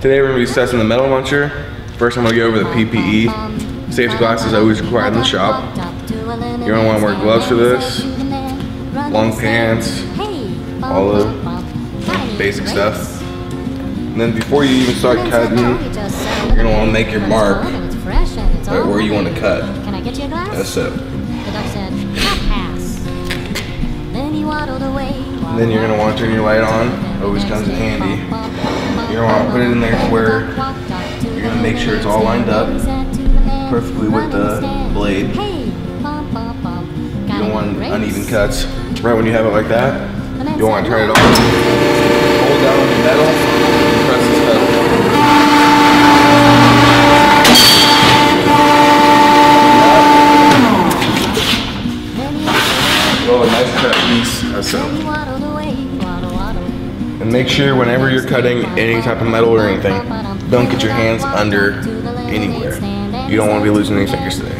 Today we're gonna be assessing the metal muncher. First I'm gonna go over the PPE. Safety glasses are always required in the shop. You're gonna wanna wear gloves for this, long pants, all the basic stuff. And then before you even start cutting, you're gonna wanna make your mark right where you wanna cut. Can I get you a glass? That's so. The duck said, pass. Then he waddled away. Then you're gonna wanna turn your light on. Always comes in handy. You're gonna wanna put it in there where you're gonna make sure it's all lined up perfectly with the blade. You don't want uneven cuts. Right when you have it like that, you want to turn it on. Hold down the metal Well, a nice cut piece, that's so. And make sure whenever you're cutting any type of metal or anything, don't get your hands under anywhere. You don't want to be losing any fingers today.